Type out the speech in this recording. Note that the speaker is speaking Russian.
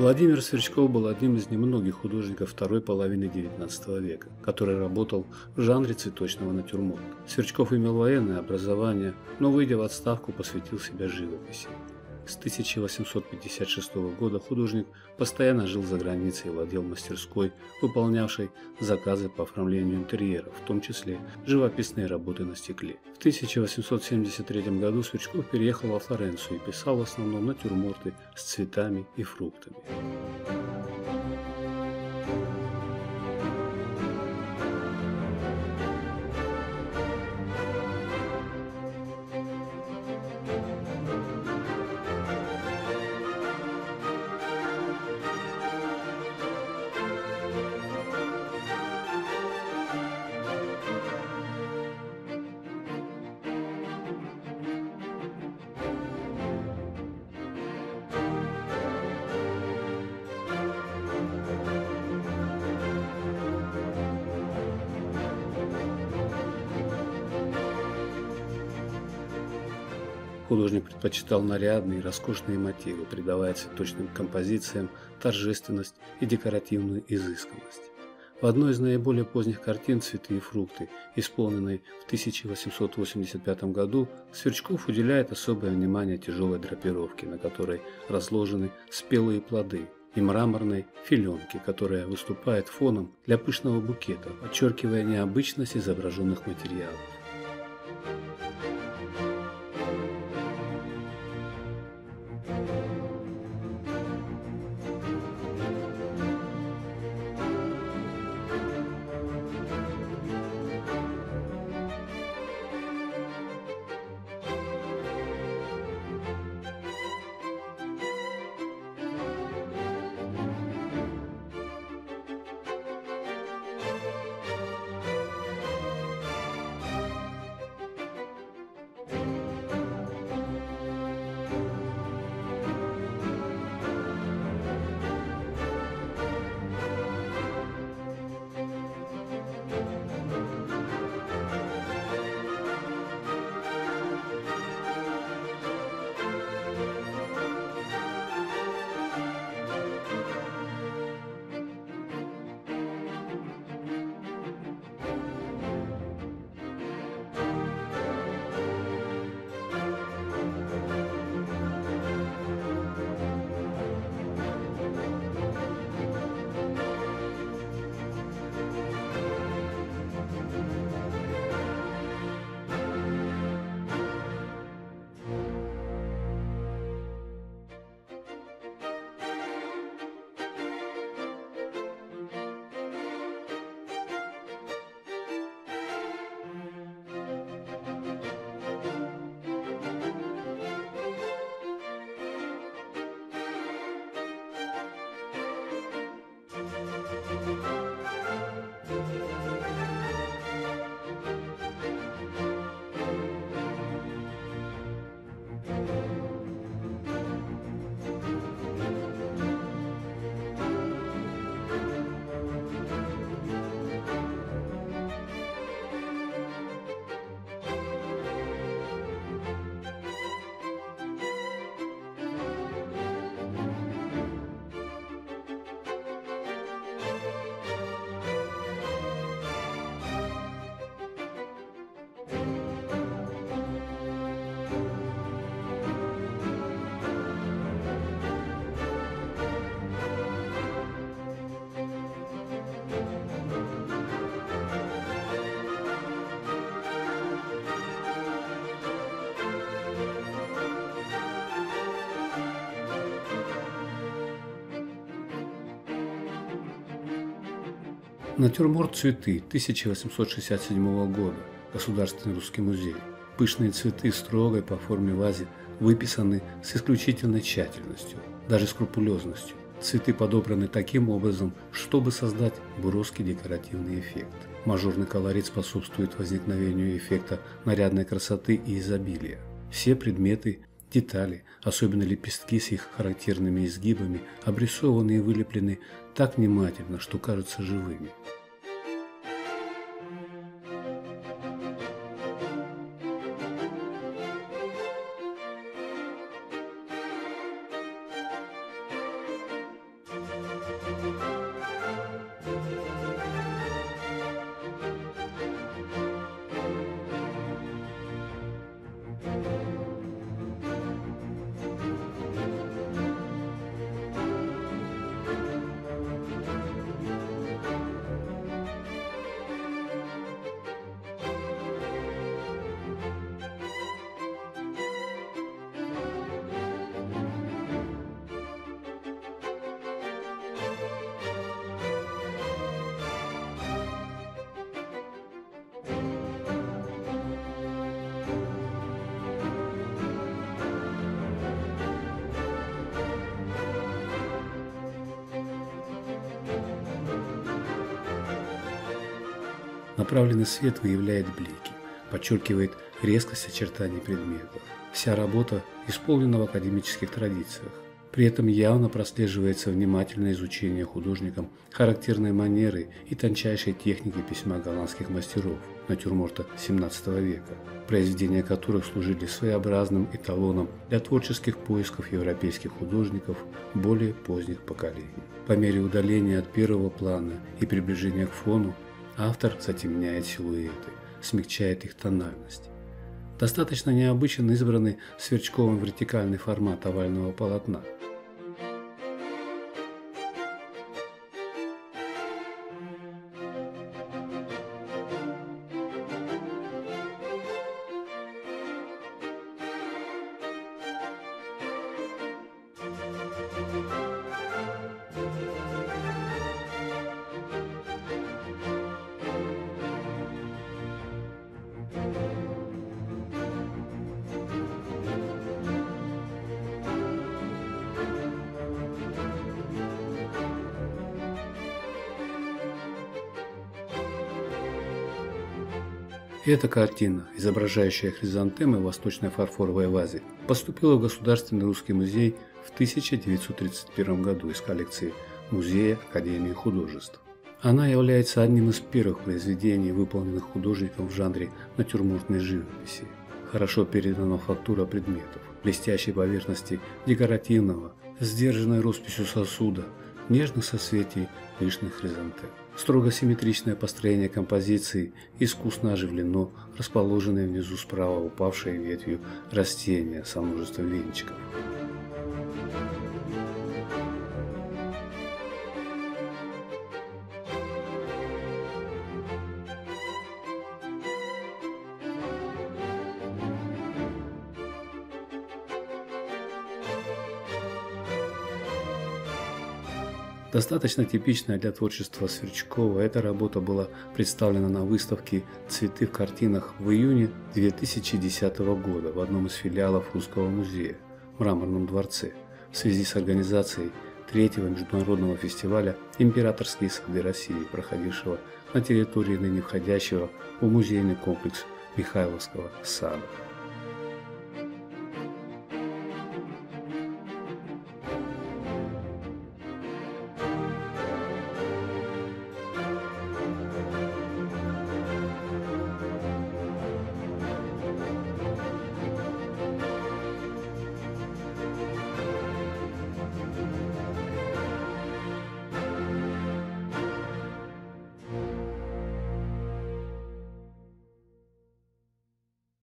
Владимир Сверчков был одним из немногих художников второй половины XIX века, который работал в жанре цветочного натюрморта. Сверчков имел военное образование, но, выйдя в отставку, посвятил себя живописи. С 1856 года художник постоянно жил за границей и владел мастерской, выполнявшей заказы по оформлению интерьеров, в том числе живописные работы на стекле. В 1873 году Сверчков переехал во Флоренцию и писал в основном натюрморты с цветами и фруктами. Художник предпочитал нарядные и роскошные мотивы, придавая цветочным композициям торжественность и декоративную изысканность. В одной из наиболее поздних картин «Цветы и фрукты», исполненной в 1885 году, Сверчков уделяет особое внимание тяжелой драпировке, на которой разложены спелые плоды, и мраморной филенке, которая выступает фоном для пышного букета, подчеркивая необычность изображенных материалов. Натюрморт «Цветы» 1867 года. Государственный русский музей. Пышные цветы строгой по форме вазе выписаны с исключительной тщательностью, даже скрупулезностью. Цветы подобраны таким образом, чтобы создать броский декоративный эффект. Мажорный колорит способствует возникновению эффекта нарядной красоты и изобилия. Все предметы Детали, особенно лепестки с их характерными изгибами, обрисованы и вылеплены так внимательно, что кажутся живыми. Направленный свет выявляет блики, подчеркивает резкость очертаний предметов. Вся работа исполнена в академических традициях. При этом явно прослеживается внимательное изучение художником характерной манеры и тончайшей техники письма голландских мастеров натюрморта XVII века, произведения которых служили своеобразным эталоном для творческих поисков европейских художников более поздних поколений. По мере удаления от первого плана и приближения к фону автор затемняет силуэты, смягчает их тональность. Достаточно необычен избранный сверчковым вертикальный формат овального полотна – Эта картина, изображающая хризантемы в восточной фарфоровой вазе, поступила в Государственный русский музей в 1931 году из коллекции Музея Академии художеств. Она является одним из первых произведений, выполненных художником в жанре натюрмортной живописи. Хорошо передана фактура предметов, блестящей поверхности декоративного, сдержанной росписью сосуда, нежных соцветий пышных хризантем. Строго симметричное построение композиции искусно оживлено расположенной внизу справа упавшей ветвью растения со множеством венчиков. Достаточно типичная для творчества Сверчкова, эта работа была представлена на выставке «Цветы в картинах» в июне 2010 года в одном из филиалов Русского музея в Мраморном дворце в связи с организацией третьего международного фестиваля «Императорские сады России», проходившего на территории ныне входящего в музейный комплекс Михайловского сада.